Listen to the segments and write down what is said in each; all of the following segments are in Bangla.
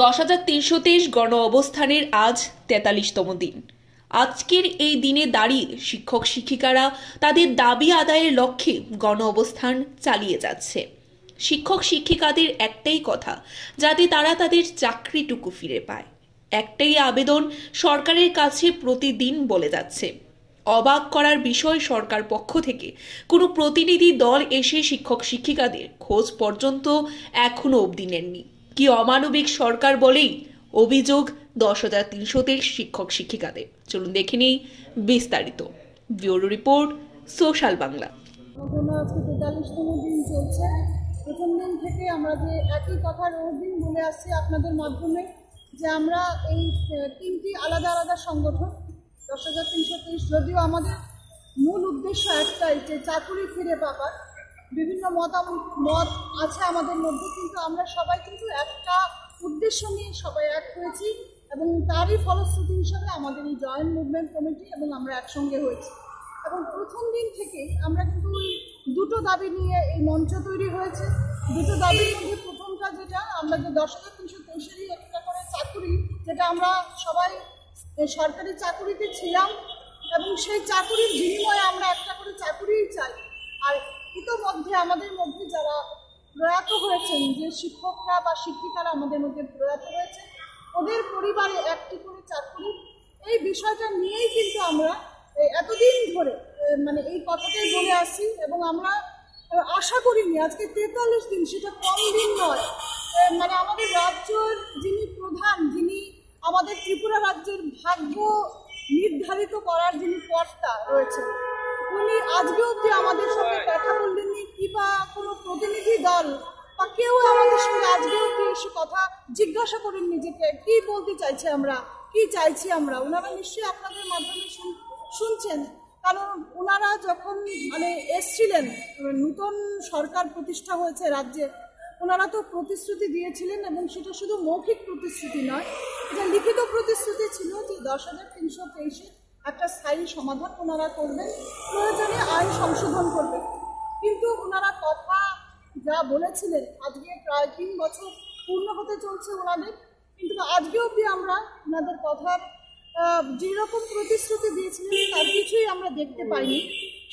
দশ হাজার তিনশো তেইশ গণ অবস্থানের আজ তেতাল্লিশতম দিন। আজকের এই দিনে দাঁড়িয়ে শিক্ষক শিক্ষিকারা তাদের দাবি আদায়ের লক্ষ্যে গণ অবস্থান চালিয়ে যাচ্ছে। শিক্ষক শিক্ষিকাদের একটাই কথা, যাতে তারা তাদের চাকরিটুকু ফিরে পায়। একটাই আবেদন সরকারের কাছে প্রতিদিন বলে যাচ্ছে। অবাক করার বিষয় সরকার পক্ষ থেকে, কোনো প্রতিনিধি দল এসে শিক্ষক শিক্ষিকাদের খোঁজ পর্যন্ত এখনও অবধি নেননি। কি অমানবিক সরকার বলেই অভিযোগ দশ হাজার তিনশো শিক্ষক শিক্ষিকাদের। চলুন দেখে নেই বিস্তারিত। Bureau report, social Bangla. দিন চলছে। প্রথম দিন থেকে আমরা যে একই কথা রোজ দিন বলে আসছি আপনাদের মাধ্যমে যে আমরা এই তিনটি আলাদা আলাদা সংগঠন, দশ হাজার তিনশো তেইশ যদিও আমাদের মূল উদ্দেশ্য একটাই যে চাকুরি ফিরে পাবার বিভিন্ন মতামত মত আছে আমাদের মধ্যে, কিন্তু আমরা সবাই কিন্তু একটা উদ্দেশ্য নিয়ে সবাই এক হয়েছি এবং তারই ফলশ্রুতি হিসাবে আমাদের এই জয়েন্ট মুভমেন্ট কমিটি এবং আমরা একসঙ্গে হয়েছি। এবং প্রথম দিন থেকেই আমরা কিন্তু দুটো দাবি নিয়ে এই মঞ্চ তৈরি হয়েছে। দুটো দাবির মধ্যে প্রথমটা যেটা, আমরা যে দশ হাজার তিনশো তেইশেরই একটা করে চাকুরি, যেটা আমরা সবাই সরকারি চাকুরিতে ছিলাম এবং সেই চাকুরির বিনিময়ে আমরা একটা করে চাকুরিই চাই। আর ইতোমধ্যে আমাদের মধ্যে যারা প্রয়াত হয়েছেন, যে শিক্ষকরা বা শিক্ষিকারা আমাদের মধ্যে প্রয়াত হয়েছে ওদের পরিবারে একটি করে চাকরি এই বিষয়টা নিয়েই কিন্তু আমরা এতদিন ধরে মানে এই কথাটাই বলে আসছি এবং আমরা আশা করিনি, আজকে তেতাল্লিশ দিন, সেটা কম দিন নয়। মানে আমাদের রাজ্যের যিনি প্রধান, যিনি আমাদের ত্রিপুরা রাজ্যের ভাগ্য নির্ধারিত করার যিনি কর্তা রয়েছেন উনি আজকে অব্দি আমাদের সঙ্গে কথা বললেননি কিংবা কোনো প্রতিনিধি দল বা কেউ আমাদের সঙ্গে আজকে অব্দি এসে কথা জিজ্ঞাসা করেননি যে কে- কি বলতে চাইছে আমরা, কি চাইছি আমরা? ওনারা নিশ্চয়ই আপনাদের মাধ্যমে শুনছেন। কারণ ওনারা যখন মানে এসছিলেন নূতন সরকার প্রতিষ্ঠা হয়েছে রাজ্যে ওনারা তো প্রতিশ্রুতি দিয়েছিলেন এবং সেটা শুধু মৌখিক প্রতিশ্রুতি নয়, এটা লিখিত প্রতিশ্রুতি ছিল যে দশ হাজার তিনশো তেইশে একটা স্থায়ী সমাধান ওনারা করবেন, প্রয়োজনে আইন সংশোধন করবেন। কিন্তু ওনারা কথা যা বলেছিলেন, আজকে প্রায় তিন বছর পূর্ণ হতে চলছে ওনাদের, কিন্তু আজকে অবধি আমরা ওনাদের কথার যেরকম প্রতিশ্রুতি দিয়েছিলেন, তার কিছুই আমরা দেখতে পাইনি।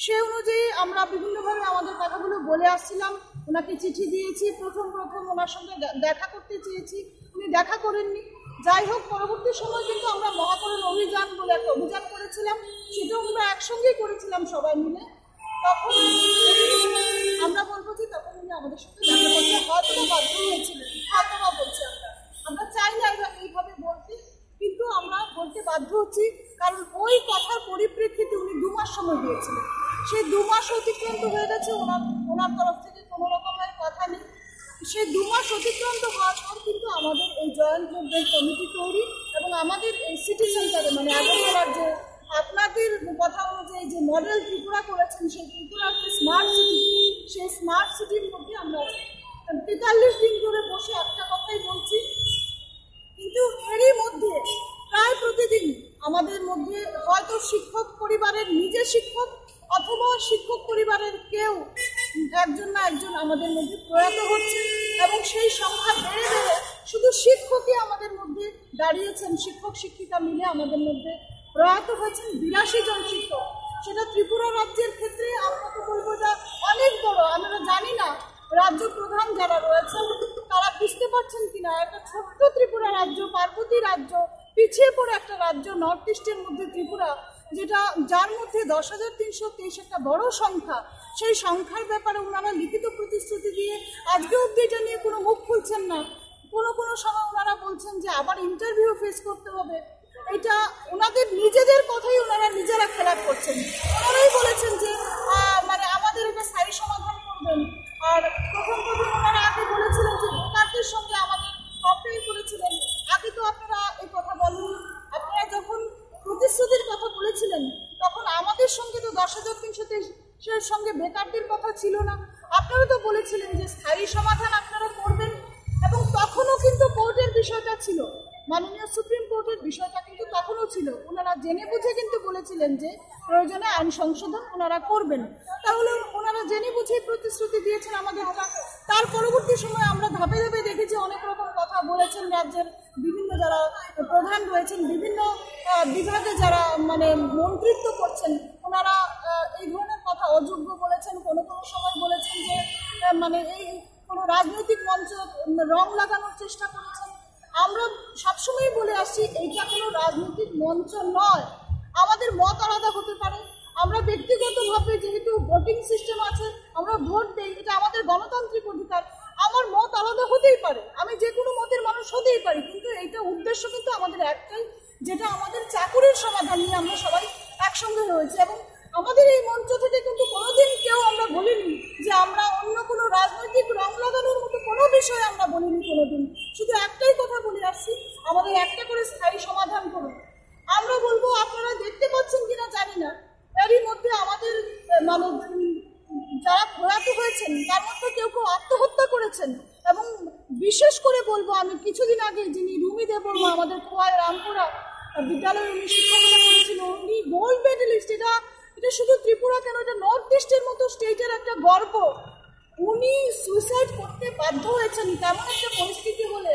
সে অনুযায়ী আমরা বিভিন্নভাবে আমাদের কথাগুলো বলে আসছিলাম, ওনাকে চিঠি দিয়েছি, প্রথম প্রথম ওনার সঙ্গে দেখা করতে চেয়েছি, উনি দেখা করেননি। যাই হোক, পরবর্তী সময় কিন্তু আমরা মহাকরণ অভিযান বলে একটা অভিযান করেছিলাম, সেটাও আমরা একসঙ্গেই করেছিলাম সবাই মিলে। তখন আমরা বলব যে তখন উনি আমাদের সাথে দেখা করতে হয়তো বা বাধ্য হয়েছিলেন হয়তো বা বলছি আমরা। আমরা চাই না এইভাবে বলতে, কিন্তু আমরা বলতে বাধ্য হচ্ছি, কারণ ওই কথার পরিপ্রেক্ষিতে উনি দু মাস সময় দিয়েছিলেন। সেই দু মাস অতিক্রান্ত হয়ে গেছে ওনার ওনার তরফ থেকে কোনো রকমের কথা নেই সেই দু মাস অতিক্রান্ত হওয়ার পর কিন্তু আমাদের এই জয়েন্ট মুভমেন্ট কমিটি তৈরি এবং আমাদের এই সিটি সেন্টারে মানে আগরতলার যে আপনাদের কথা অনুযায়ী যে মডেল ত্রিপুরা করেছেন সেই ত্রিপুরার যে স্মার্ট সিটি সেই স্মার্ট সিটির মধ্যে আমরা তেতাল্লিশ দিন ধরে বসে একটা কথাই বলছি কিন্তু এরই মধ্যে প্রায় প্রতিদিন আমাদের মধ্যে হয়তো শিক্ষক পরিবারের নিজের শিক্ষক অথবা শিক্ষক পরিবারের কেউ একজন না একজন আমাদের মধ্যে প্রয়াত হচ্ছে এবং সেই সংখ্যা বেড়ে বেড়ে শুধু শিক্ষকই আমাদের মধ্যে দাঁড়িয়েছেন শিক্ষক, শিক্ষিকা মিলে আমাদের মধ্যে প্রয়াত হয়েছেন বিরাশি জন শিক্ষক। সেটা ত্রিপুরা রাজ্যের ক্ষেত্রে আমরা তো বলব যা অনেক বড়। আমরা জানি না রাজ্য প্রধান যারা রয়েছেন, তারা বুঝতে পারছেন কিনা। একটা ছোট্ট ত্রিপুরা রাজ্য, পার্বতী রাজ্য, পিছিয়ে পড়ে একটা রাজ্য নর্থ ইস্টের মধ্যে ত্রিপুরা, যেটা যার মধ্যে দশ হাজার তিনশো তেইশ একটা বড় সংখ্যা। সেই সংখ্যার ব্যাপারে ওনারা লিখিত প্রতিশ্রুতি দিয়ে আজকে অব্দি এটা নিয়ে কোনো মুখ খুলছেন না। কোনো কোনো সময় ওনারা বলছেন যে আবার ইন্টারভিউ ফেস করতে হবে। এটা ওনাদের নিজেদের কথাই ওনারা নিজেরা খেলাপ করছেন। ওনারাই বলেছেন যে মানে আমাদের এটা স্থায়ী সমাধান করবেন। আর প্রথম প্রথম ওনারা আগে বলেছিলেন যে ভোটারদের সঙ্গে আমাদের কমপ্লেন করেছিলেন। আগে তো আপনারা এই কথা বলেন আপনারা যখন প্রতিশ্রুতির কথা বলেছিলেন, তখন আমাদের সঙ্গে তো দশ হাজার তিনশো তেইশের সঙ্গে বেকারদের কথা ছিল না। আপনারা তো বলেছিলেন যে স্থায়ী সমাধান আপনারা করবেন কোর্টের বিষয়টা ছিল, মাননীয় সুপ্রিম কোর্টের বিষয়টা কিন্তু তখনও ছিল। ওনারা জেনে বুঝে কিন্তু বলেছিলেন যে প্রয়োজনে আইন সংশোধন ওনারা করবেন। তাহলে ওনারা জেনে বুঝে প্রতিশ্রুতি দিয়েছেন আমাদের তার পরবর্তী সময় আমরা ধাপে ধাপে দেখেছি অনেক রকম কথা বলেছেন রাজ্যের বিভিন্ন যারা প্রধান রয়েছেন, বিভিন্ন বিভাগে যারা মানে মন্ত্রিত্ব করছেন, ওনারা এই ধরনের কথা অযোগ্য বলেছেন, কোনো কোনো সময় বলেছেন যে মানে এই কোনো রাজনৈতিক মঞ্চ রং লাগানোর চেষ্টা করেছেন। আমরা সবসময় বলে আসছি এইটা কোনো রাজনৈতিক মঞ্চ নয়। আমাদের মত আলাদা হতে পারে। আমরা ব্যক্তিগতভাবে যেহেতু ভোটিং সিস্টেম আছে, আমরা ভোট দেই, এটা আমাদের গণতান্ত্রিক অধিকার। আমার মত আলাদা হতেই পারে। আমি যে কোনো মতের মানুষ হতেই পারি, কিন্তু এইটা উদ্দেশ্য কিন্তু আমাদের একটাই, যেটা আমাদের চাকুরির সমাধান নিয়ে আমরা সবাই একসঙ্গে রয়েছে এবং আমাদের এই মঞ্চ থেকে কিন্তু কোনোদিন কেউ আমরা বলিনি যে আমরা অন্য কোনো রাজনৈতিক রং লাগানোর মতো কোনো বিষয়ে আমরা বলিনি কোনোদিন। শুধু একটাই কথা বলে আসছি, আমাদের একটা করে স্থায়ী সমাধান করুন। আমরা বলব, আপনারা দেখতে পাচ্ছেন কিনা জানি না। এরই মধ্যে আমাদের মানে যারা প্রয়াত হয়েছেন, তার মধ্যে কেউ কেউ আত্মহত্যা করেছেন। এবং বিশেষ করে বলব, আমি কিছুদিন আগে যিনি রুমি দেববর্মা, আমাদের খোয়ায় রামপুরা বিদ্যালয়ে উনি শিক্ষকতা করেছিল উনি গোল্ড মেডেলিস্ট এটা শুধু ত্রিপুরা কেন এটা নর্থ ইস্টের মতো স্টেটের একটা গর্ব। উনি সুইসাইড করতে বাধ্য হয়েছেন তেমন একটা পরিস্থিতি হলে।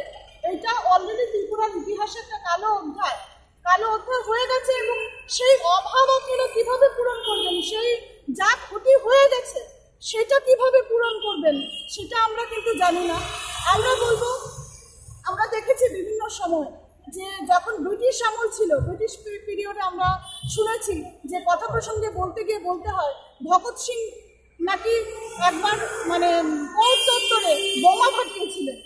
এটা অলরেডি ত্রিপুরার ইতিহাসে একটা কালো অধ্যায়। কালো অধ্যায় হয়ে গেছে এবং সেই অভাব আপনারা কীভাবে পূরণ করবেন? সেই যা ক্ষতি হয়ে গেছে, সেটা কীভাবে পূরণ করবেন? সেটা আমরা কিন্তু জানি না। আমরা বলব, আমরা দেখেছি বিভিন্ন সময় যে যখন ব্রিটিশ আমল ছিল, ব্রিটিশ পিরিয়ডে আমরা শুনেছি যে কথা প্রসঙ্গে বলতে গিয়ে বলতে হয়, ভগৎ সিং নাকি একবার মানে কোর্ট চত্বরে বোমা ফাটিয়েছিলেন।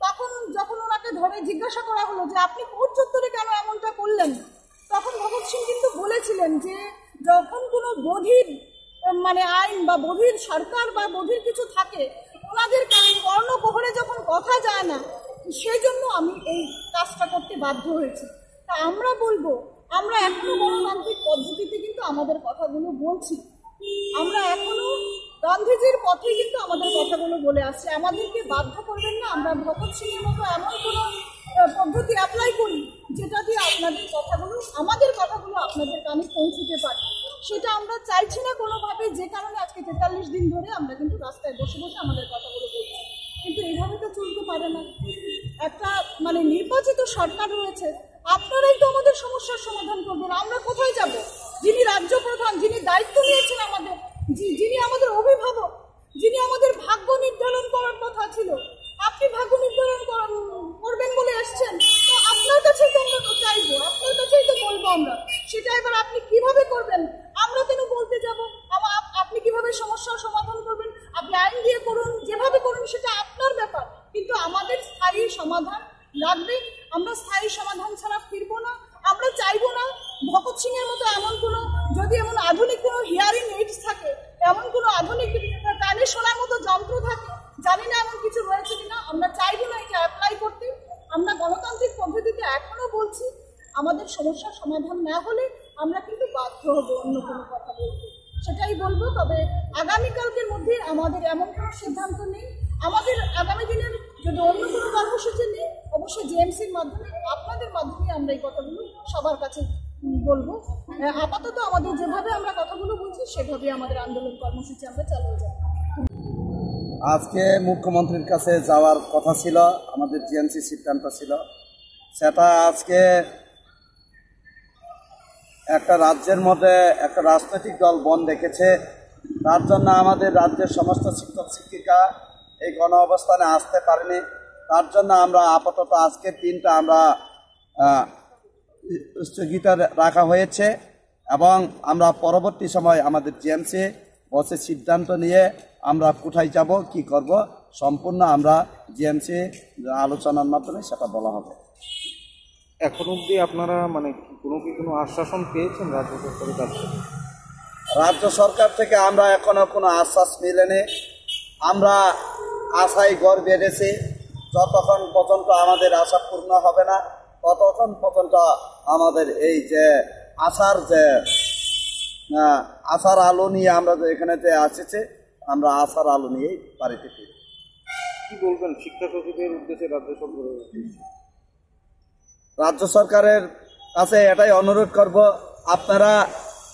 তখন যখন ওনাকে ধরে জিজ্ঞাসা করা হলো যে আপনি কোর্ট চত্বরে কেন এমনটা করলেন, তখন ভগৎ সিং কিন্তু বলেছিলেন যে যখন কোনো বধির মানে আইন বা বধির সরকার বা বধির কিছু থাকে, ওনাদের কর্ণগোহরে যখন কথা যায় না সেই জন্য আমি এই কাজটা করতে বাধ্য হয়েছি। তা আমরা বলব, আমরা এখনও গণতান্ত্রিক পদ্ধতিতে কিন্তু আমাদের কথাগুলো বলছি। আমরা এখনও গান্ধীজির পথে কিন্তু আমাদের কথাগুলো বলে আসছে। আমাদেরকে বাধ্য করবেন না, আমরা ভগৎ সিং এর মতো এমন কোনো পদ্ধতি অ্যাপ্লাই করি যেটা দিয়ে আপনাদের কথাগুলো, আমাদের কথাগুলো আপনাদের কানে পৌঁছতে পারে। সেটা আমরা চাইছি না কোনোভাবে, যে কারণে আজকে তেতাল্লিশ দিন ধরে আমরা কিন্তু রাস্তায় বসে বসে আমাদের কথাগুলো বলছি। কিন্তু এইভাবে তো চলতে পারে না। একটা মানে নির্বাচিত সরকার রয়েছে, আপনারাই তো আমাদের সমস্যার সমাধান করবেন। আমরা কোথায় যাব? যিনি রাজ্য প্রধান, যিনি দায়িত্ব নিয়েছেন আমাদের যিনি আমাদের অভিভাবক যিনি আমাদের ভাগ্য নির্ধারণ করার কথা ছিল আপনি ভাগ্য নির্ধারণ কর- করবেন বলে এসছেন তো আপনার কাছেই তো আমরা তো চাইব আপনার কাছেই তো বলব আমরা সেটা এবার আপনি কীভাবে করবেন আমরা কেন বলতে যাব আমা- আপ- আপনি কীভাবে সমস্যার সমাধান করবেন আপনি আইন দিয়ে করুন যেভাবে করুন সেটা আপনার ব্যাপার কিন্তু আমাদের স্থায়ী সমাধান লাগবে আমরা স্থায়ী সমাধান ছাড়া ফিরবো না আমরা চাইব না ভগৎ সিং এর মতো এমন কোনো যদি এমন আধুনিক কোনো হিয়ারিং এইডস থাকে এমন কোনো আধুনিক কানে শোনার মতো যন্ত্র থাকে জানি না এমন কিছু রয়েছে কিনা আমরা চাইব না এটা অ্যাপ্লাই করতে আমরা গণতান্ত্রিক পদ্ধতিতে এখনও বলছি আমাদের সমস্যার সমাধান না হলে আমরা কিন্তু বাধ্য হব অন্য কোনো কথা বলতে সেটাই বলব তবে আগামীকালকের মধ্যে আমাদের এমন কোনো সিদ্ধান্ত নেই আমাদের আগামী দিনের যদি অন্য কোনো কর্মসূচি নেই অবশ্যই জেএমসির মাধ্যমে আপনাদের মাধ্যমে আমরা এই কথাগুলো সবার কাছে বলব। আহ, আপাতত আমাদের যেভাবে আমরা কথাগুলো বলছি সেভাবে আমাদের আন্দোলন কর্মসূচি আমরা চালিয়ে যাব। আজকে মুখ্যমন্ত্রীর কাছে যাওয়ার কথা ছিল আমাদের জিএনসি সিদ্ধান্ত ছিল। সেটা আজকে একটা রাজ্যের মধ্যে একটা রাজনৈতিক দল বন দেখেছে তার জন্য আমাদের রাজ্যের সমস্ত শিক্ষক শিক্ষিকা এই গণ অবস্থানে আসতে পারেনি। তার জন্য আমরা আপাতত আজকের দিনটা আমরা স্থগিত রাখা হয়েছে এবং আমরা পরবর্তী সময় আমাদের জিএমসি বসে সিদ্ধান্ত নিয়ে আমরা কোথায় যাব কি করব সম্পূর্ণ আমরা জিএমসি আলোচনার মাধ্যমে সেটা বলা হবে। এখন অবধি আপনারা মানে কোনো কি কোনো আশ্বাসন পেয়েছেন রাজ্য সরকারের কাছ থেকে? রাজ্য সরকার থেকে আমরা এখনও কোনো আশ্বাস মিলেনি। আমরা আশায় গড় বেড়েছি যতক্ষণ পর্যন্ত আমাদের আশা পূর্ণ হবে না ততক্ষণ পর্যন্ত আমাদের এই যে আশার যে আশার আলো নিয়ে আমরা যে এখানে যে আসেছি আমরা আশার আলো নিয়েই বাড়িতে ফিরি কি বলবেন শিক্ষা সচিবের উদ্দেশ্যে রাজ্য সরকারের রাজ্য সরকারের কাছে এটাই অনুরোধ করব আপনারা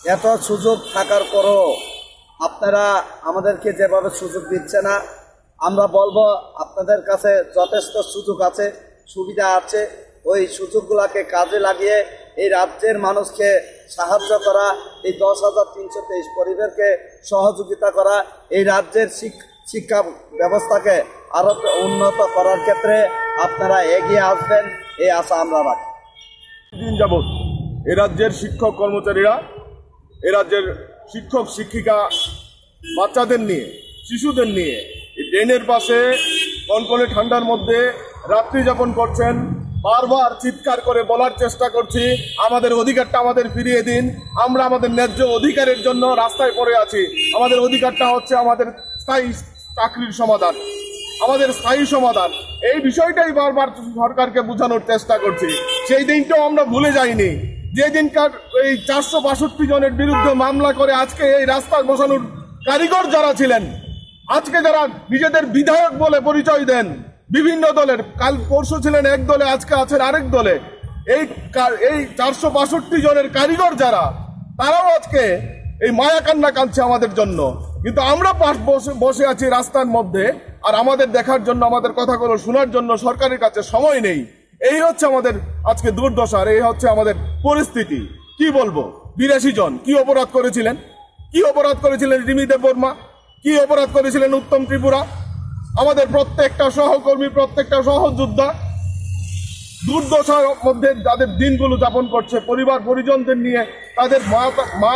এত সুযোগ থাকার পরও আপনারা আমাদেরকে যেভাবে সুযোগ দিচ্ছে না আমরা বলব, আপনাদের কাছে যথেষ্ট সুযোগ আছে, সুবিধা আছে। ওই সুযোগগুলোকে কাজে লাগিয়ে এই রাজ্যের মানুষকে সাহায্য করা, এই দশ হাজার তিনশো তেইশ পরিবারকে সহযোগিতা করা, এই রাজ্যের শিক্ষা ব্যবস্থাকে আরও উন্নত করার ক্ষেত্রে আপনারা এগিয়ে আসবেন, এই আশা আমরা রাখি। দিন যাবৎ এ রাজ্যের শিক্ষক কর্মচারীরা, এ রাজ্যের শিক্ষক, শিক্ষিকা বাচ্চাদের নিয়ে, শিশুদের নিয়ে ড্রেনের পাশে কনকনে ঠান্ডার মধ্যে রাত্রি যাপন করছেন। বারবার চিৎকার করে বলার চেষ্টা করছি, আমাদের অধিকারটা আমাদের ফিরিয়ে দিন। আমরা আমাদের ন্যায্য অধিকারের জন্য রাস্তায় পড়ে আছি। আমাদের অধিকারটা হচ্ছে আমাদের স্থায়ী চাকরির সমাধান। আমাদের স্থায়ী সমাধান। এই বিষয়টাই বারবার সরকারকে বোঝানোর চেষ্টা করছি। সেই দিনটাও আমরা ভুলে যাইনি। যে দিনকার এই চারশো বাষট্টি জনের বিরুদ্ধে মামলা করে আজকে এই রাস্তায় বসানোর কারিগর যারা ছিলেন আজকে যারা নিজেদের বিধায়ক বলে পরিচয় দেন, বিভিন্ন দলের, কাল পরশু ছিলেন এক দলে, আজকে আছেন আরেক দলে, এই এই চারশো বাষট্টি জনের কারিগর যারা, তারাও আজকে এই মায়া কান্না কাঁদছে আমাদের জন্য। কিন্তু আমরা বসে আছি রাস্তার মধ্যে, আর আমাদের দেখার জন্য, আমাদের কথাগুলো শোনার জন্য সরকারের কাছে সময় নেই। এই হচ্ছে আমাদের আজকে দুর্দশা, আর এই হচ্ছে আমাদের পরিস্থিতি। কি বলব? বিরাশি জন, কি অপরাধ করেছিলেন? কি অপরাধ করেছিলেন রিমি দেব বর্মা কি অপরাধ করেছিলেন উত্তম ত্রিপুরা? আমাদের প্রত্যেকটা সহকর্মী, প্রত্যেকটা সহযোদ্ধা দুর্দশার মধ্যে যাদের দিনগুলো যাপন করছে, পরিবার, পরিজনদের নিয়ে তাদের মা মা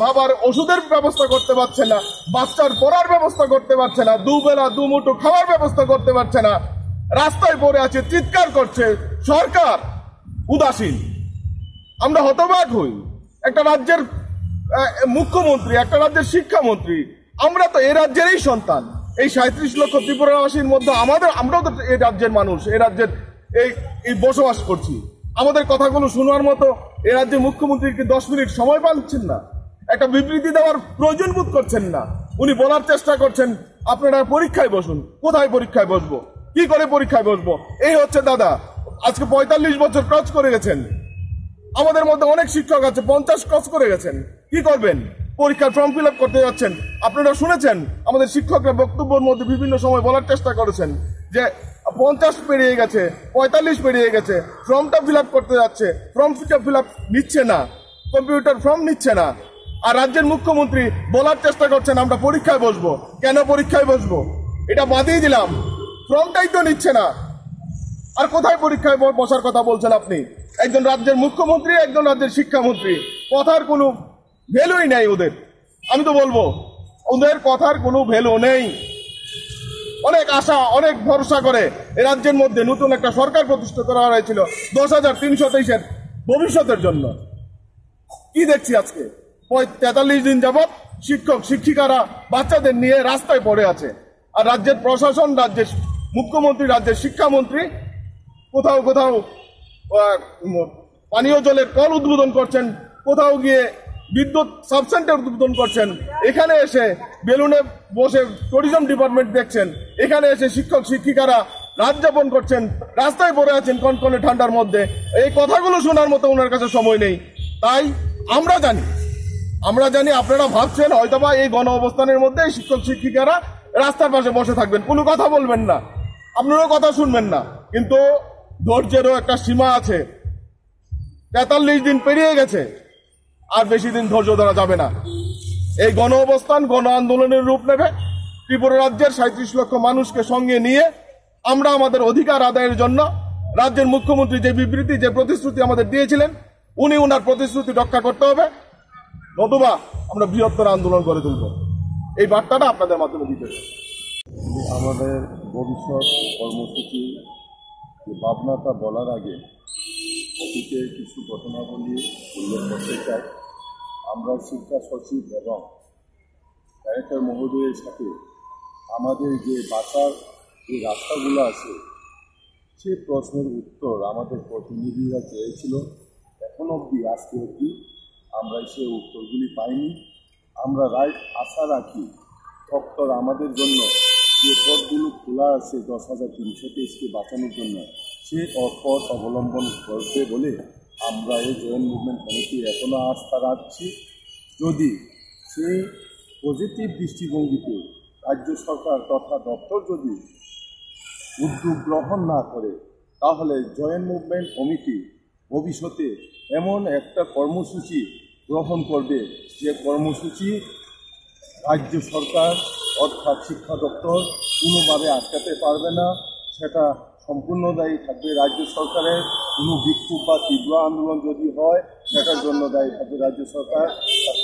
বাবার ওষুধের ব্যবস্থা করতে পারছে না, বাচ্চার পড়ার ব্যবস্থা করতে পারছে না, দুবেলা, দুমুঠো খাওয়ার ব্যবস্থা করতে পারছে না। রাস্তায় পড়ে আছে, চিৎকার করছে, সরকার উদাসীন। আমরা হতবাক হই। একটা রাজ্যের মুখ্যমন্ত্রী, একটা রাজ্যের শিক্ষামন্ত্রী আমরা তো এ রাজ্যেরই সন্তান। এই সাঁত্রিশ লক্ষ ত্রিপুরাবাসীর মধ্যে আমাদের আমরাও তো এই রাজ্যের মানুষ, এই রাজ্যের এই এই বসবাস করছি। আমাদের কথাগুলো শোনার মতো এই রাজ্যের মুখ্যমন্ত্রীকে দশ মিনিট সময় পাচ্ছেন না? একটা বিবৃতি দেওয়ার প্রয়োজন বোধ করছেন না? উনি বলার চেষ্টা করছেন, আপনারা পরীক্ষায় বসুন। কোথায় পরীক্ষায় বসবো? কি করে পরীক্ষায় বসবো? এই হচ্ছে দাদা। আজকে পঁয়তাল্লিশ বছর ক্রস করে গেছেন। আমাদের মধ্যে অনেক শিক্ষক আছে, পঞ্চাশ ক্রস করে গেছেন। কি করবেন? পরীক্ষার ফর্ম ফিল করতে যাচ্ছেন। আপনারা শুনেছেন, আমাদের শিক্ষকরা বক্তব্যের মধ্যে বিভিন্ন সময় বলার চেষ্টা করেছেন যে পঞ্চাশ পেরিয়ে গেছে, পঁয়তাল্লিশ পেরিয়ে গেছে ফর্মটা ফিল করতে যাচ্ছে ফর্ম ফিল নিচ্ছে না কম্পিউটার ফর্ম নিচ্ছে না। আর রাজ্যের মুখ্যমন্ত্রী বলার চেষ্টা করছেন, আমরা পরীক্ষায় বসবো। কেন পরীক্ষায় বসবো? এটা বাদিয়ে দিলাম। ফর্মটাই তো নিচ্ছে না। আর কোথায় পরীক্ষায় বসার কথা বলছেন আপনি? একজন রাজ্যের মুখ্যমন্ত্রী, একজন রাজ্যের শিক্ষামন্ত্রী। কথার কোনো ভ্যালুই নেই ওদের। আমি তো বলব, ওদের কথার কোনো ভ্যালু নেই। অনেক আশা, অনেক ভরসা করে এ রাজ্যের মধ্যে নতুন একটা সরকার প্রতিষ্ঠা করা হয়েছিল দশ হাজার তিনশো তেইশের ভবিষ্যতের জন্য। কি দেখছি আজকে? তেতাল্লিশ দিন যাবৎ শিক্ষক, শিক্ষিকারা বাচ্চাদের নিয়ে রাস্তায় পড়ে আছে। আর রাজ্যের প্রশাসন, রাজ্যের মুখ্যমন্ত্রী, রাজ্যের শিক্ষামন্ত্রী কোথাও কোথাও পানীয় জলের কল উদ্বোধন করছেন, কোথাও গিয়ে বিদ্যুৎ সাবসেন্টার উদ্বোধন করছেন। এখানে এসে বেলুনে বসে ট্যুরিজম ডিপার্টমেন্ট দেখছেন। এখানে এসে শিক্ষক, শিক্ষিকারা রাত যাপন করছেন। রাস্তায় পড়ে আছেন কনকনে ঠান্ডার মধ্যে। এই কথাগুলো শোনার মতো ওনার কাছে সময় নেই। তাই আমরা জানি আমরা জানি, আপনারা ভাবছেন হয়তোবা এই গণ অবস্থানের মধ্যে শিক্ষক, শিক্ষিকারা রাস্তার পাশে বসে থাকবেন। কোনো কথা বলবেন না। আপনারাও কথা শুনবেন না। কিন্তু ধৈর্যেরও একটা সীমা আছে। তেতাল্লিশ দিন পেরিয়ে গেছে। আর বেশি দিন ধৈর্য ধরা যাবে না। এই গণ অবস্থান, গণ আন্দোলনের রূপ নেবে। ত্রিপুরা রাজ্যের সাঁত্রিশ লক্ষ মানুষকে সঙ্গে নিয়ে আমরা আমাদের অধিকার আদায়ের জন্য রাজ্যের মুখ্যমন্ত্রী যে বিবৃতি, যে প্রতিশ্রুতি আমাদের দিয়েছিলেন, উনি ওনার প্রতিশ্রুতি রক্ষা করতে হবে। নতুবা আমরা বৃহত্তর আন্দোলন করে তুলব। এই বার্তাটা আপনাদের মাধ্যমে দিতে। আমাদের ভবিষ্যৎ কর্মসূচি ভাবনাটা বলার আগে অতীতের কিছু ঘটনাবলী উল্লেখ করতে চাই। আমরা শিক্ষা সচিব এবং ডাইরেক্টর মহোদয়ের সাথে আমাদের যে বাঁচার যে রাস্তাগুলো আছে, সে প্রশ্নের উত্তর আমাদের প্রতিনিধিরা চেয়েছিল। এখন অবধি, আজকে অবধি আমরা সে উত্তরগুলি পাইনি। আমরা রাইট আশা রাখি দপ্তর আমাদের জন্য যে পথগুলো খোলা আছে দশ হাজার তিনশো তেইশকে বাঁচানোর জন্য সে পথ অবলম্বন করবে বলে আমরা এই জয়েন্ট মুভমেন্ট কমিটি এখনও আস্থা রাখছি যদি সেই পজিটিভ দৃষ্টিভঙ্গিতে রাজ্য সরকার তথা দপ্তর যদি উদ্যোগ গ্রহণ না করে, তাহলে জয়েন্ট মুভমেন্ট কমিটি ভবিষ্যতে এমন একটা কর্মসূচি গ্রহণ করবে যে কর্মসূচি রাজ্য সরকার অর্থাৎ শিক্ষা দপ্তর কোনোভাবে আটকাতে পারবে না। সেটা সম্পূর্ণ দায়ী থাকবে। রাজ্য সরকারের কোনো বিক্ষোভ বা তীব্র আন্দোলন যদি হয়, সেটার জন্য দায়ী থাকবে রাজ্য সরকার।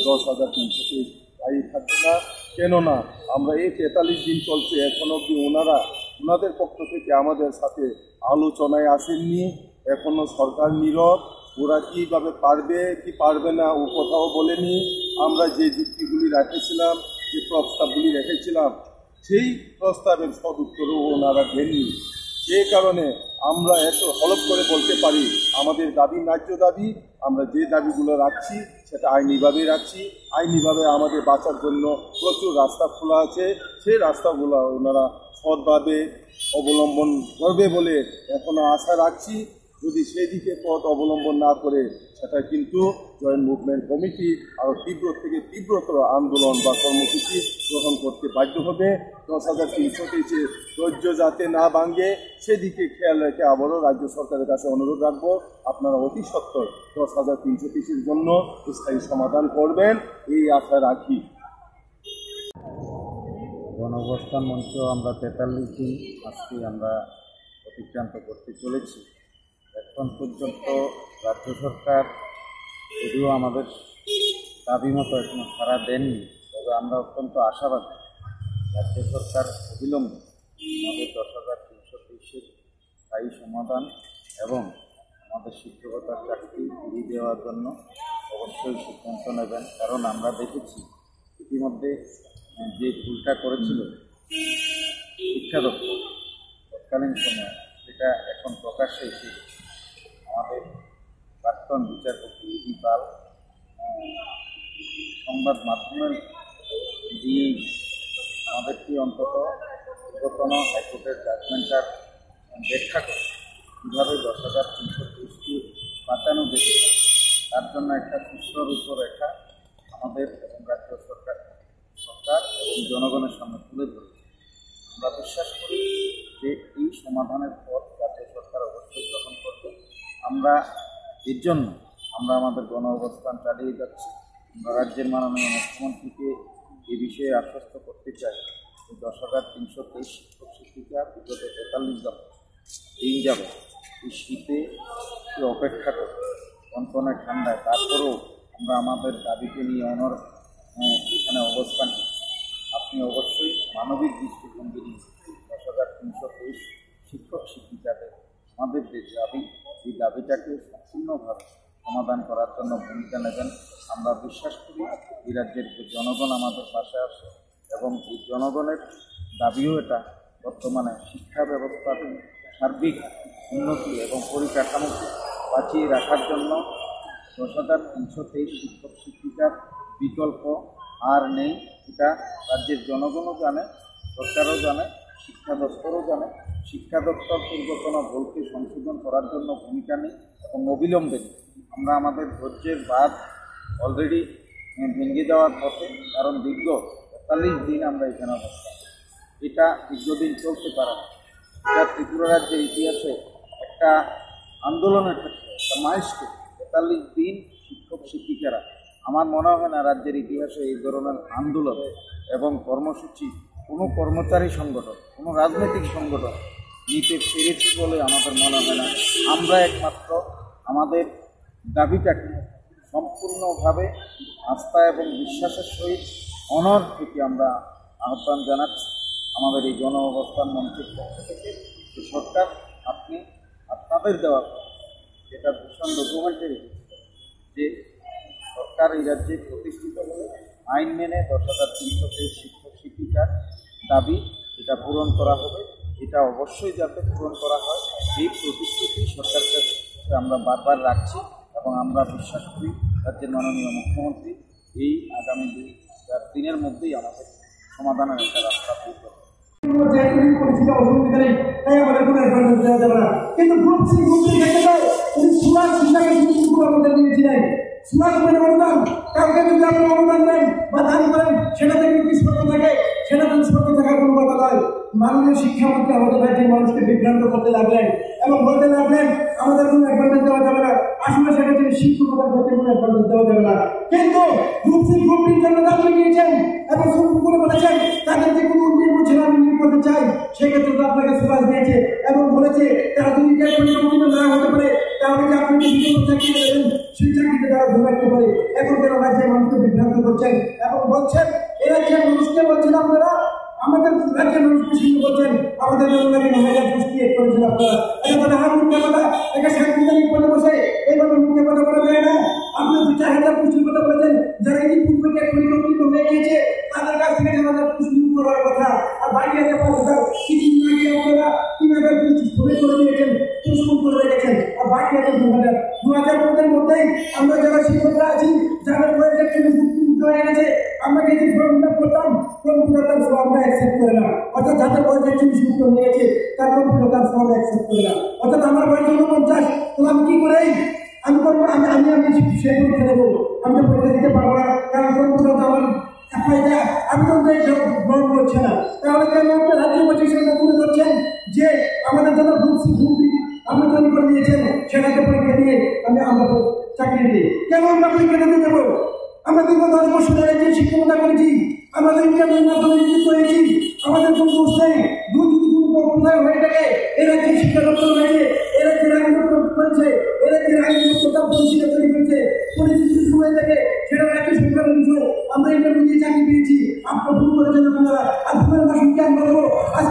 দশ হাজার তিনশোতে দায়ী থাকবে না। কেননা, আমরা এই তেতাল্লিশ দিন চলছে, এখন অবধি ওনারা, ওনাদের পক্ষ থেকে আমাদের সাথে আলোচনায় আসেননি। এখনও সরকার নীরব। ওরা কীভাবে পারবে, কি পারবে না, ও কথাও বলেনি। আমরা যে যুক্তিগুলি রেখেছিলাম, যে প্রস্তাবগুলি রেখেছিলাম, সেই প্রস্তাবের সদ উত্তরও ওনারা দেননি। যে কারণে আমরা এত হলপ করে বলতে পারি, আমাদের দাবি ন্যায্য দাবি, আমরা যে দাবিগুলো রাখছি সেটা আইনিভাবে রাখছি। আইনিভাবে আমাদের বাঁচার জন্য প্রচুর রাস্তা খোলা আছে। সেই রাস্তাগুলো ওনারা সৎভাবে অবলম্বন করবে বলে এখনও আশা রাখছি। যদি সেদিকে পথ অবলম্বন না করে সেটা কিন্তু জয়েন্ট মুভমেন্ট কমিটি আরও তীব্র থেকে তীব্রতর আন্দোলন বা কর্মসূচি গ্রহণ করতে বাধ্য হবে। দশ হাজার তিনশো তেইশে ধৈর্য যাতে না ভাঙে, সেদিকে খেয়াল রেখে আবারও রাজ্য সরকারের কাছে অনুরোধ রাখব, আপনারা অতি সত্তর দশ হাজার তিনশো তেইশের জন্য স্থায়ী সমাধান করবেন, এই আশা রাখি। গণঅবস্থান মঞ্চ আমরা তেতাল্লিশ দিন আজকে আমরা অতিক্রান্ত করতে চলেছি। এখন পর্যন্ত রাজ্য সরকার যদিও আমাদের দাবি মতো এখনও সারা দেননি, তবে আমরা অত্যন্ত আশাবাদী রাজ্য সরকার অবিলম্বে আমাদের দশ হাজার তিনশো তেইশের স্থায়ী সমাধান এবং আমাদের শিক্ষকতার চাকরি ফিরিয়ে দেওয়ার জন্য অবশ্যই সিদ্ধান্ত নেবেন। কারণ আমরা দেখেছি ইতিমধ্যে যে ভুলটা করেছিল শিক্ষা দপ্তর তৎকালীন সময়, সেটা এখন প্রকাশ্যে এসে প্রাক্তন বিচারপতি ইডি পাল সংবাদ মাধ্যমের দিয়েই আমাদেরকে অন্তত পূর্বতন হাইকোর্টের জাজমেন্টটার ব্যাখ্যা করে কীভাবে দশ হাজার তিনশো তেইশকে বাঁচানো যেতে তার জন্য একটা সুস্থ রূপরেখা আমাদের এবং রাজ্য সরকার সরকার এবং জনগণের সামনে তুলে ধরেছে। আমরা বিশ্বাস করি যে এই সমাধানের পথ রাজ্য সরকার অবশ্যই গ্রহণ করবে। আমরা এর জন্য আমরা আমাদের গণ অবস্থান চালিয়ে যাচ্ছি আমরা রাজ্যের মাননীয় মুখ্যমন্ত্রীকে এ বিষয়ে আশ্বস্ত করতে চাই দশ হাজার তিনশো তেইশ শিক্ষক শিক্ষিকা বিগত তেতাল্লিশ জন দিন যাবে এই শীতে অপেক্ষা করে কনকনে ঠান্ডায় তারপরেও আমরা আমাদের দাবিকে নিয়ে অনর আহ, এখানে অবস্থান। আপনি অবশ্যই মানবিক দৃষ্টিভঙ্গি নিয়ে দশ হাজার তিনশো তেইশ শিক্ষক শিক্ষিকাদের আমাদের যে দাবি এই দাবিটাকে সম্পূর্ণভাবে সমাধান করার জন্য ভূমিকা নেবেন। আমরা বিশ্বাস করি এই রাজ্যের যে জনগণ আমাদের পাশে আসে এবং এই জনগণের দাবিও এটা, বর্তমানে শিক্ষা ব্যবস্থার সার্বিক উন্নতি এবং পরিকাঠামোকে বাঁচিয়ে রাখার জন্য দশ হাজার তিনশো তেইশ শিক্ষক শিক্ষিকার বিকল্প আর নেই। এটা রাজ্যের জনগণও জানে, সরকারও জানে শিক্ষা দপ্তরও জানে। শিক্ষা দপ্তর পূর্বতন ভুলকে সংশোধন করার জন্য ভূমিকা নেই এবং অবিলম্বে আমরা আমাদের ধৈর্যের বাদ অলরেডি ভেঙে যাওয়ার পথে, কারণ দীর্ঘ তেতাল্লিশ দিন আমরা এখানে অবস্থান এটা দীর্ঘদিন চলতে পারে এটা ত্রিপুরা রাজ্যের ইতিহাসে একটা আন্দোলনের ক্ষেত্রে, একটা মাইলস্টোন তেতাল্লিশ দিন শিক্ষক শিক্ষিকারা, আমার মনে হয় না রাজ্যের ইতিহাসে এই ধরনের আন্দোলন এবং কর্মসূচি কোনো কর্মচারী সংগঠন, কোনো রাজনৈতিক সংগঠন নিতে পেরেছে বলে আমাদের মনে হয় না। আমরা একমাত্র আমাদের দাবিটাকে সম্পূর্ণভাবে আস্থা এবং বিশ্বাসের সহিত অনর থেকে আমরা আহ্বান জানাচ্ছি। আমাদের এই জন অবস্থান মঞ্চের পক্ষ থেকে যে সরকার আপনি আপনাদের দেওয়া যেটা ভীষণ ডকুমেন্টে যে সরকার এই রাজ্যে প্রতিষ্ঠিত হলে আইন মেনে দশ হাজার তিনশো শিক্ষক শিক্ষিকার দাবি এটা পূরণ করা হবে। এটা অবশ্যই যাতে পূরণ করা হয়। এই প্রতিশ্রুতি সরকারের কাছে আমরা বারবার রাখছি এবং আমরা বিশ্বাস করি রাজ্যের মাননীয় মুখ্যমন্ত্রী এই আগামী দুই চার দিনের মধ্যেই আমাদের সমাধানের একটা রাস্তা বের করবে কিন্তু সেটা থেকে যদি সত্য থাকে? যদি সত্য থাকে গতকাল মাননীয় শিক্ষামন্ত্রী আমাদের মানুষকে বিভ্রান্ত করতে লাগলেন এবং বলতে লাগলেন, আমাদের কোনো দেওয়া যাবে না। সেটা তিনি শিক্ষকতার প্রতি কোনো দেওয়া যাবে না। কিন্তু গ্রুপসি গ্রুপটির জন্য নিয়েছেন এবং সুপ্রিম কোর্টে বলেছেন কোনো নির্ভর ছিল, আমি নিয়োগ করতে চাই। সেক্ষেত্রে তো আপনাকে দিয়েছে এবং বলেছে, তারা যদি কমিটিতে না হতে পারে, তাহলে আপনি তারা ধরে রাখতে পারে। এখন কেন রাজ্যের মানুষকে বিভ্রান্ত করছেন এবং বলছেন এ যে মানুষকে বলছেন আপনারা আমাদের মানুষকে সিদ্ধ করছেন? আমাদের জন্য ফর্মটা অ্যাকসেপ্ট করে না। অর্থাৎ যাদের বয়স একচল্লিশ উত্তর নিয়েছে তার ফর্মগুলো তার ফর্ম অ্যাকসেপ্ট করে না। অর্থাৎ আমার বয়স হলো পঞ্চাশ তো আমি কি করে? আমি করব আমি আমি আমি সেই পরীক্ষা দেবো। আমি তো পরীক্ষা দিতে পারব না। কারণ ফর্মগুলো আমার আমি তো গ্রহণ করছে না।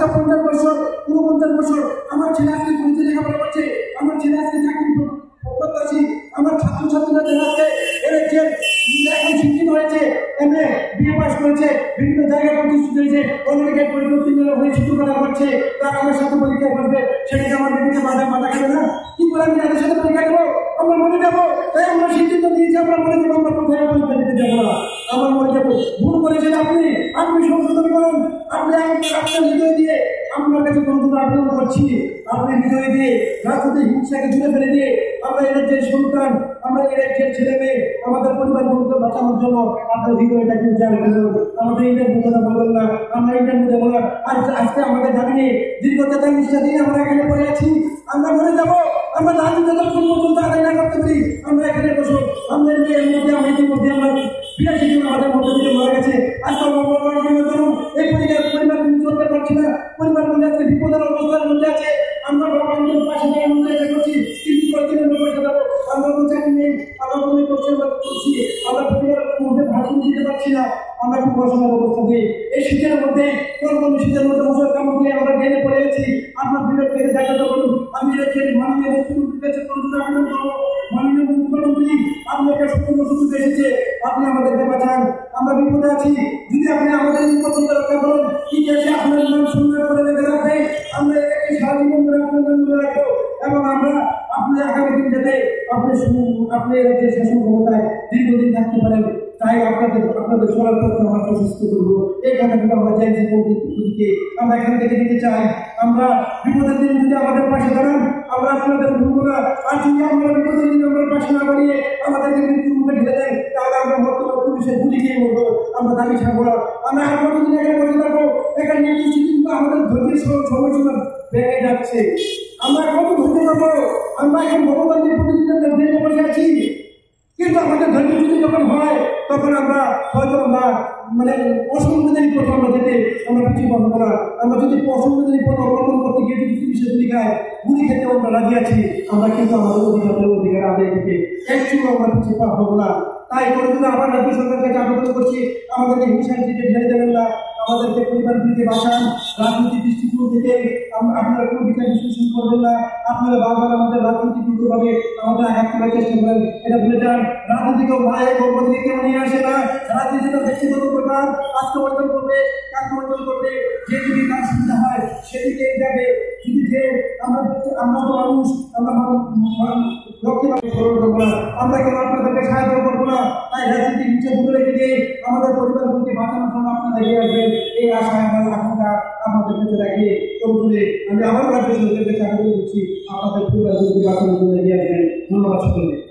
আজকে পঞ্চাশ বছর উনপঞ্চাশ বছর আমার ছেলে আজকে পরিচয় লেখাপড়া করছে, আমার ছেলে আজকে চাকরি প্রত্যাশী, আমার ছাত্রছাত্রীরা আছে, এরা যে এখন শিক্ষিত হয়েছে, এমএ, বিএ পাস করেছে, বিভিন্ন জায়গায় প্রতিষ্ঠিত হয়েছে অনেকের পরিবর্তন হয়ে শিক্ষকতা করছে, তারা আমার সাথে পরীক্ষা করবে জন্য আপনার হৃদয়টাকে আমাদের না। আমরা মধ্যে বলার আর আজকে আমাদের দাবি দীর্ঘ তেতাল্লিশটা দিন আমরা এখানে পড়ে আছি। আমরা মরে যাব। আমরা দাবি যতক্ষণ আমরা এখানে বসো আমাদের এর মধ্যে আমরা ইতিমধ্যে মধ্যে থেকে মারা গেছে। আজকে এই পরিবার পরিবার কিন্তু না। পরিবার মধ্যে আছে আমরা ভগবানের পাশে এবং আমরা আপনি আগামী দিন যাতে আপনি আপনি এই শাসন ক্ষমতায় দীর্ঘদিন থাকতে পারেন, তাই আপনাদের আপনাদের চলার পথে আমরা প্রশস্ত করব। এই কথাগুলো আমরা চাইছি মোদীকে আমরা এখান থেকে দিতে চাই। আমরা বিপদের দিন যদি আমাদের পাশে দাঁড়ান, আমরা আপনাদের ভুলবো না আর যদি আমরা বিপদের দিন আমরা পাশে না বাড়িয়ে আমাদেরকে মৃত্যুর মুখে ঢেলে দেয় তাহলে আমরা বর্তমান পুলিশের গুলি খেয়ে মরবো, আমরা দাবি ছাড়বো না। আমরা আর কতদিন এখানে বসে থাকব, এখানে নির্দিষ্ট কিন্তু আমাদের ধৈর্যের সম- সময়সীমা বেড়ে যাচ্ছে। আমরা কত ধৈর্য পাবো আমরা এখন ভগবানের প্রতিদিনের ধৈর্য বসে আছি কিন্তু আমাদের ধৈর্য যদি যখন হয়, তখন আমরা হয়তো আমরা মানে অসংবিধানিক পথে আমরা যেতে, আমরা পিছিয়ে পাবো না। আমরা যদি অসংবিধানিক পথ অবলম্বন করতে গিয়ে যদি পুলিশের গুলি খায় গুলি খেতে আমরা রাজি আছি, আমরা কিন্তু আমাদের অধিকারের অধিকার আদায় থেকে একটু আমরা পিছিয়ে পাবো না। তাই কোনোদিন আবার রাজ্য সরকারের কাছে আবেদন করছি, আমাদেরকে হিংসার দিকে ঢেলে দেবেন না। আমাদেরকে পরিবার দিকে বাসান, রাজনৈতিক দৃষ্টিকোণ থেকে আপনারা কোনো বিচার বিশ্লেষণ করবেন না। আপনারা বারবার আমাদের রাজনৈতিক ভাবে আমাদের এক করার চেষ্টা করেন। এটা ভুলে যান। রাজনীতিকে ভাই গর্ব কেউ নিয়ে আসে না। রাজনীতি তো ব্যক্তিগত দূর আজকে অর্জন করবে কাজ করবে। যে যদি তার সুবিধা হয় সেদিকে যাবে যদি যে আমরা আমরা তো মানুষ, আমরা আমরা কেন আপনাদেরকে সাহায্য করব না? তাই রাজনীতি নিচে ভুলে রেখে আমাদের পরিবারগুলিকে বাঁচানোর জন্য আপনারা এগিয়ে আসবেন। এই আশায় আমার আকাঙ্ক্ষা আমাদের ভিতরে রাখিয়ে চলবে আমি আমার কাছে সরকারকে চাকরি দিচ্ছি। আপনাদের পরিবার বাঁচানোর জন্য এগিয়ে আসবেন। ধন্যবাদ সকলকে।